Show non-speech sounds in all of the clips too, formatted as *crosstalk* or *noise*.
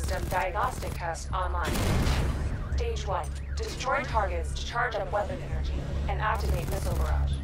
system diagnostic test online. Stage 1. Destroy targets to charge up weapon energy and activate missile barrage.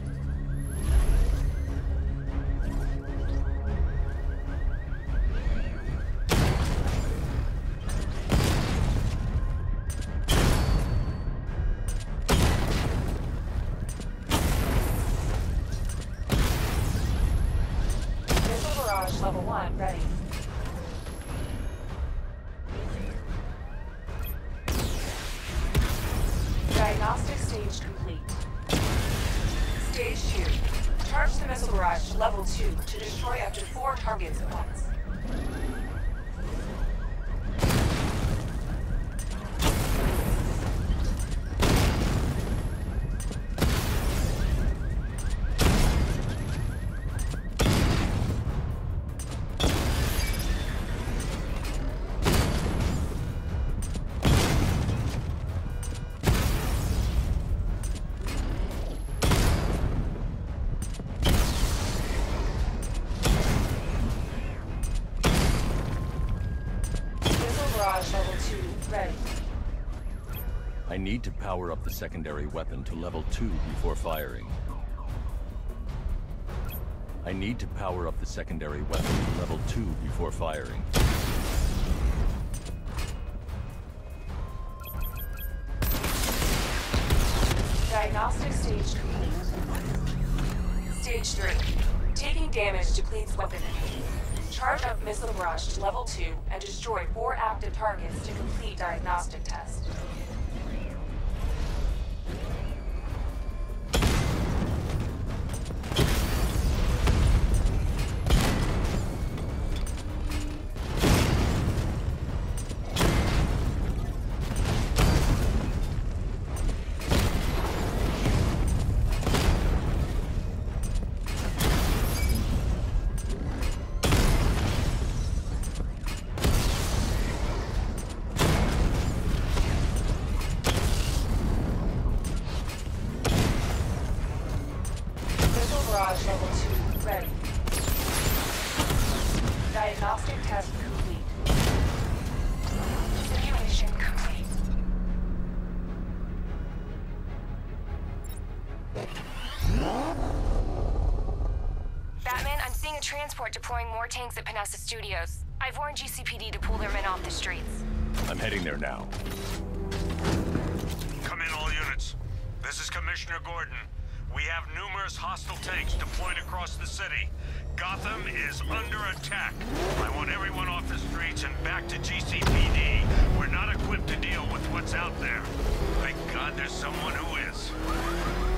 Need to power up the secondary weapon to level 2 before firing. I need to power up the secondary weapon to level 2 before firing. Diagnostic stage complete. Stage 3. Taking damage depletes weapon. Charge up missile barrage to level 2 and destroy 4 active targets to complete diagnostic test. Transport deploying more tanks at Panessa Studios. I've warned GCPD to pull their men off the streets. I'm heading there now. Come in, all units. This is Commissioner Gordon. We have numerous hostile tanks deployed across the city. Gotham is under attack. I want everyone off the streets and back to GCPD. We're not equipped to deal with what's out there. Thank God there's someone who is.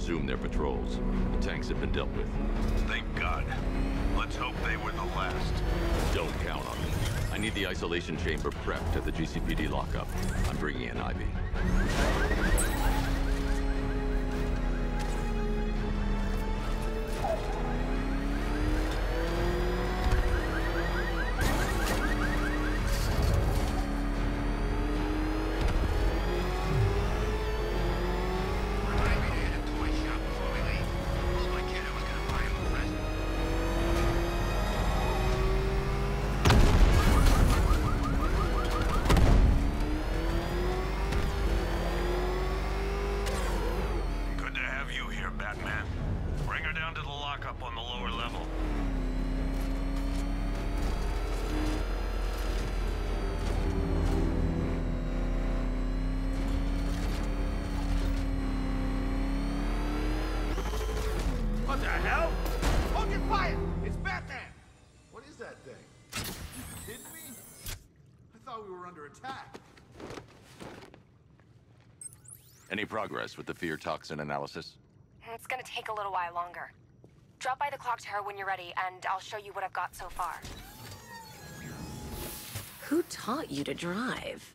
Resume their patrols. The tanks have been dealt with. Thank God. Let's hope they were the last. Don't count on me. I need the isolation chamber prepped at the GCPD lockup. I'm bringing in Ivy. Attack. Any progress with the fear toxin analysis? It's gonna take a little while longer. Drop by the clock tower when you're ready, and I'll show you what I've got so far. Who taught you to drive?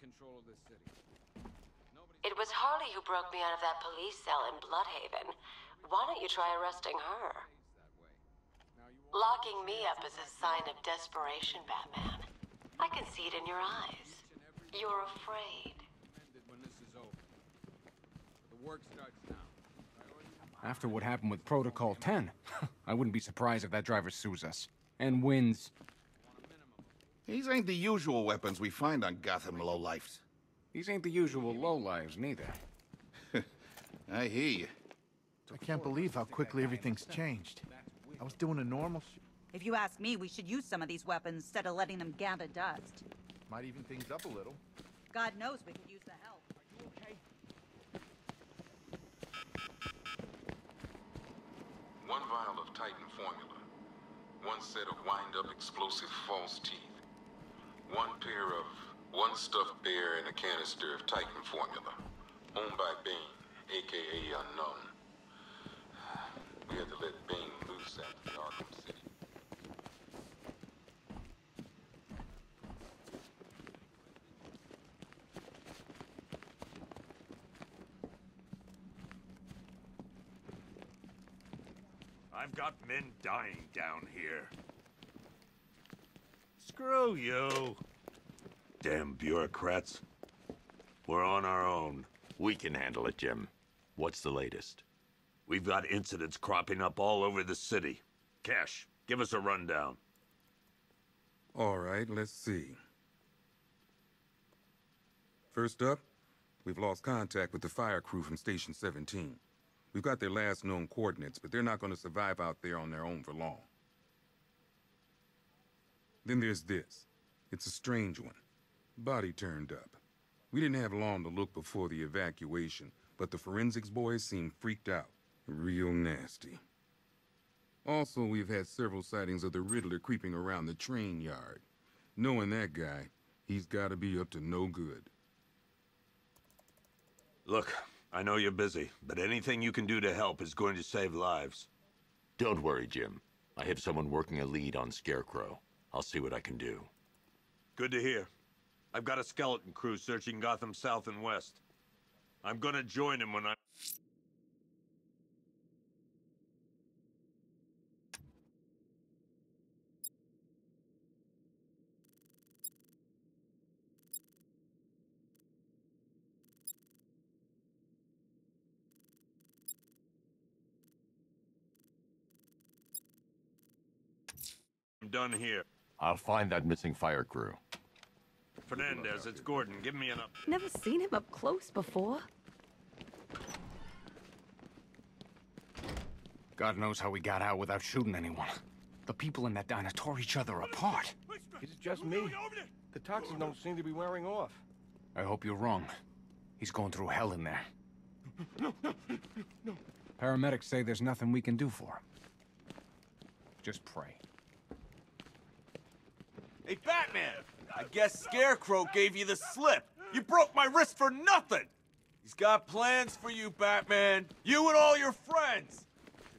Control of this city. Nobody It was Harley who broke me out of that police cell in Blüdhaven. Why don't you try arresting her? thinks that way. Now you won't Locking me up is a sign of desperation, Batman. I can see it in your eyes. You're afraid. end it when this is over. But the work starts now. Priority After what happened with Protocol 10, *laughs* I wouldn't be surprised if that driver sues us. And wins. These ain't the usual weapons we find on Gotham lowlifes. These ain't the usual lowlives, neither. *laughs* I hear you. I can't believe how quickly everything's changed. I was doing a normal sh If you ask me, we should use some of these weapons instead of letting them gather dust. Might even things up a little. God knows we could use the help. One vial of Titan formula. One set of wind-up explosive false teeth. One pair of one stuffed bear and a canister of Titan formula. Owned by Bane, aka Unknown. We had to let Bane loose after the Arkham City. I've got men dying down here. Screw you. Damn bureaucrats. We're on our own. We can handle it, Jim. What's the latest? We've got incidents cropping up all over the city. Cash, give us a rundown. All right, let's see. First up, we've lost contact with the fire crew from Station 17. We've got their last known coordinates, but they're not going to survive out there on their own for long. Then there's this. It's a strange one. Body turned up. We didn't have long to look before the evacuation, but the forensics boys seem freaked out. Real nasty. Also, we've had several sightings of the Riddler creeping around the train yard. Knowing that guy, he's gotta be up to no good. Look, I know you're busy, but anything you can do to help is going to save lives. Don't worry, Jim. I have someone working a lead on Scarecrow. I'll see what I can do. Good to hear. I've got a skeleton crew searching Gotham South and West. I'm gonna join him when I... I'm done here. I'll find that missing fire crew. Fernandez, it's Gordon. Give me an up. Never seen him up close before. God knows how we got out without shooting anyone. The people in that diner tore each other apart. Is it just me? The toxins don't seem to be wearing off. I hope you're wrong. He's going through hell in there. No. no, no. Paramedics say there's nothing we can do for him. Just pray. Hey, Batman! I guess Scarecrow gave you the slip. You broke my wrist for nothing! He's got plans for you, Batman. You and all your friends.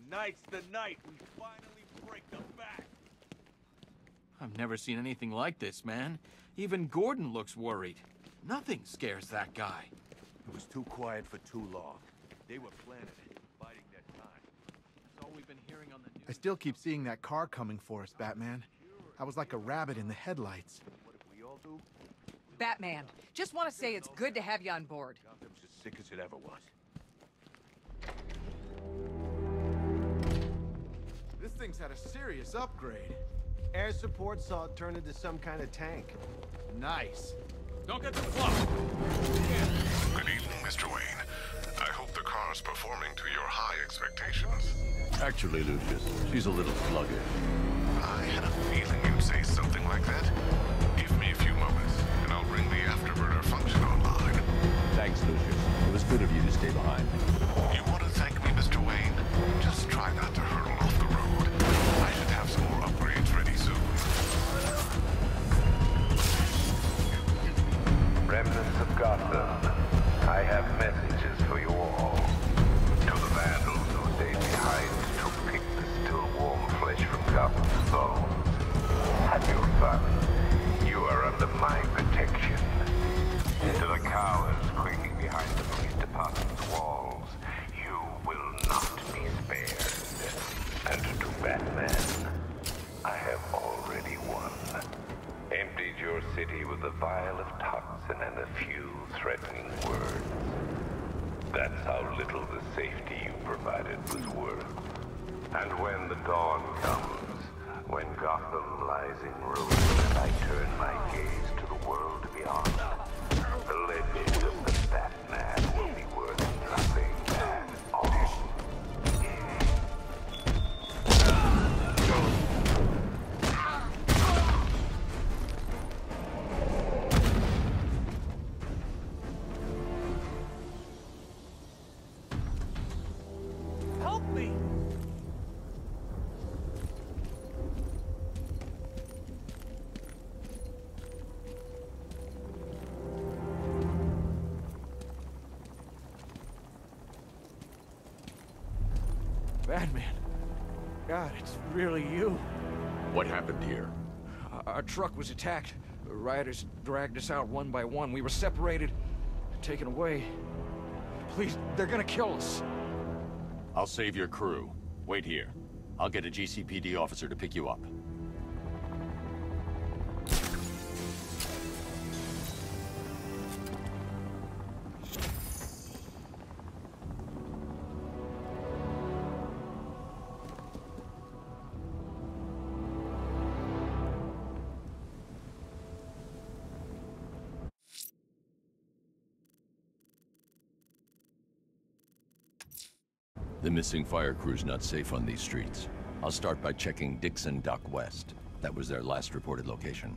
Tonight's the night we finally break them back. I've never seen anything like this, man. Even Gordon looks worried. Nothing scares that guy. It was too quiet for too long. They were planning it, biding their time. That's all we've been hearing on the news. I still keep seeing that car coming for us, Batman. I was like a rabbit in the headlights. What if we all do? Batman, just want to say it's good to have you on board. Gotham's as sick as it ever was. This thing's had a serious upgrade. Air support saw it turn into some kind of tank. Nice. Don't get too close. Good evening, Mr. Wayne. I hope the car's performing to your high expectations. Actually, Lucius, she's a little sluggish. I had a feeling you'd say something like that. Give me a few moments, and I'll bring the afterburner function online. Thanks, Lucius. It was good of you to stay behind. You want to thank me, Mr. Wayne? Just try not to hurtle off the road. I should have some more upgrades ready soon. Remnants of Gotham, I have messages really you. What happened here? Our- truck was attacked. The rioters dragged us out one by one. We were separated, taken away. Please, they're gonna kill us. I'll save your crew. Wait here. I'll get a GCPD officer to pick you up. Missing fire crew's not safe on these streets. I'll start by checking Dixon Dock West. That was their last reported location.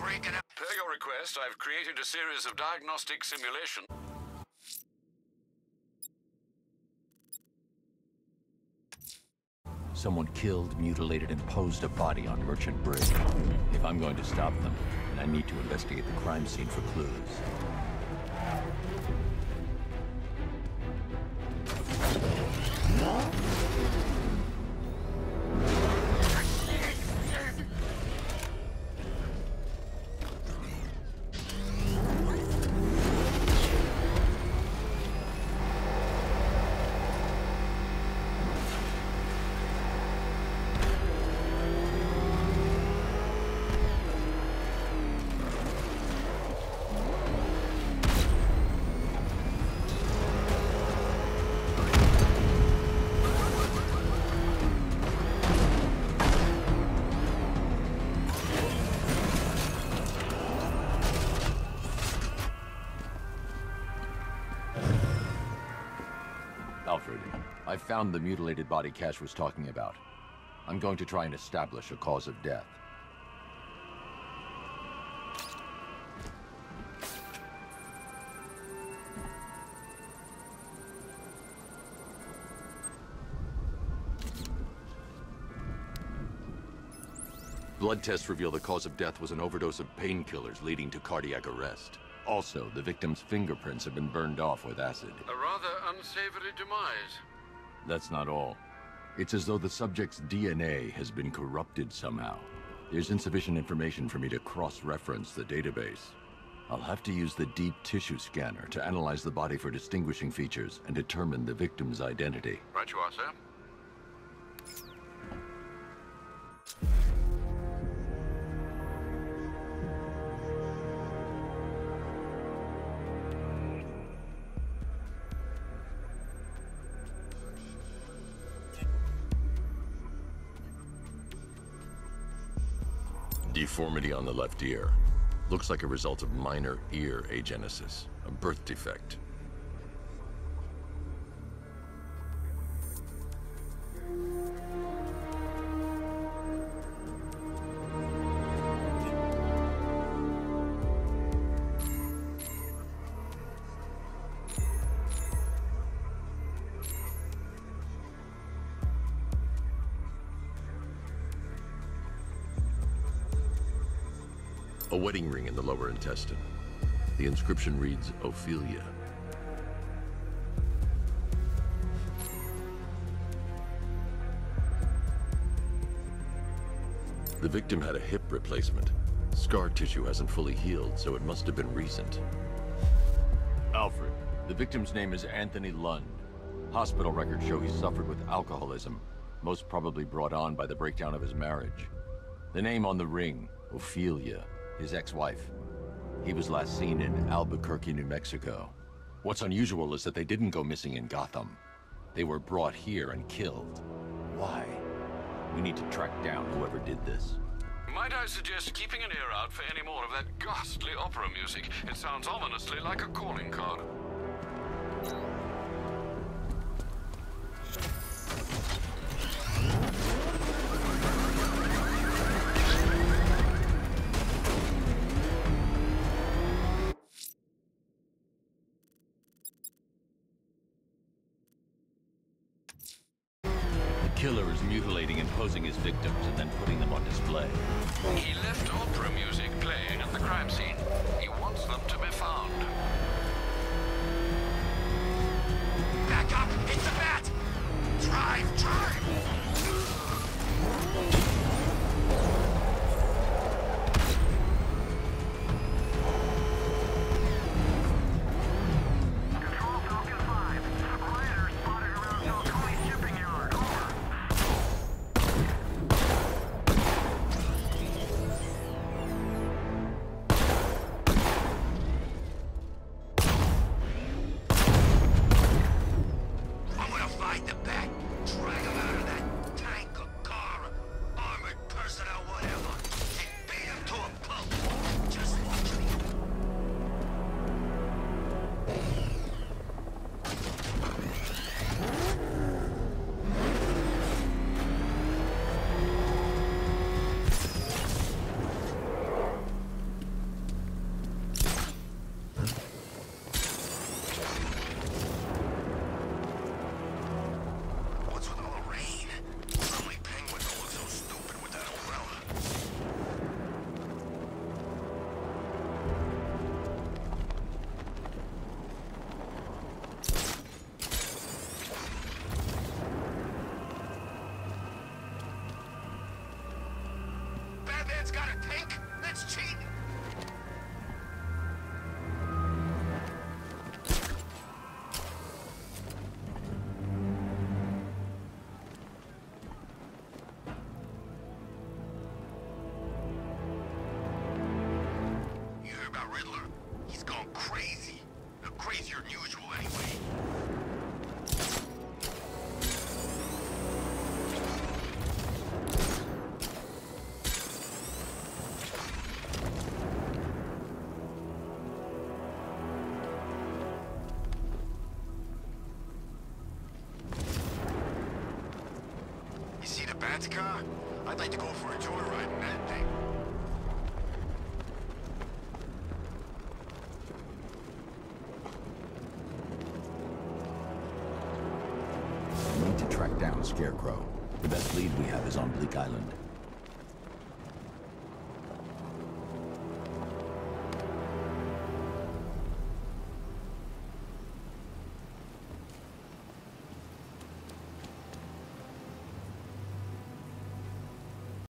Breaking out. Per your request, I've created a series of diagnostic simulation. Someone killed, mutilated, and posed a body on Merchant Bridge. If I'm going to stop them, then I need to investigate the crime scene for clues. Found the mutilated body Cash was talking about. I'm going to try and establish a cause of death. Blood tests reveal the cause of death was an overdose of painkillers leading to cardiac arrest. Also, the victim's fingerprints have been burned off with acid. A rather unsavory demise. That's not all. It's as though the subject's DNA has been corrupted somehow. There's insufficient information for me to cross-reference the database. I'll have to use the deep tissue scanner to analyze the body for distinguishing features and determine the victim's identity. Right you are, sir. Deformity on the left ear. Looks like a result of minor ear agenesis, a birth defect. A wedding ring in the lower intestine. The inscription reads Ophelia. The victim had a hip replacement. Scar tissue hasn't fully healed, so it must have been recent. Alfred, the victim's name is Anthony Lund. Hospital records show he suffered with alcoholism, most probably brought on by the breakdown of his marriage. The name on the ring, Ophelia, his ex-wife. He was last seen in Albuquerque, New Mexico. What's unusual is that they didn't go missing in Gotham. They were brought here and killed. Why? We need to track down whoever did this. Might I suggest keeping an ear out for any more of that ghastly opera music? It sounds ominously like a calling card. Got a tank? That's cheating! You hear about Riddler? He's gone crazy. Crazier than usual, Scott's car? I'd like to go for a joyride in that thing.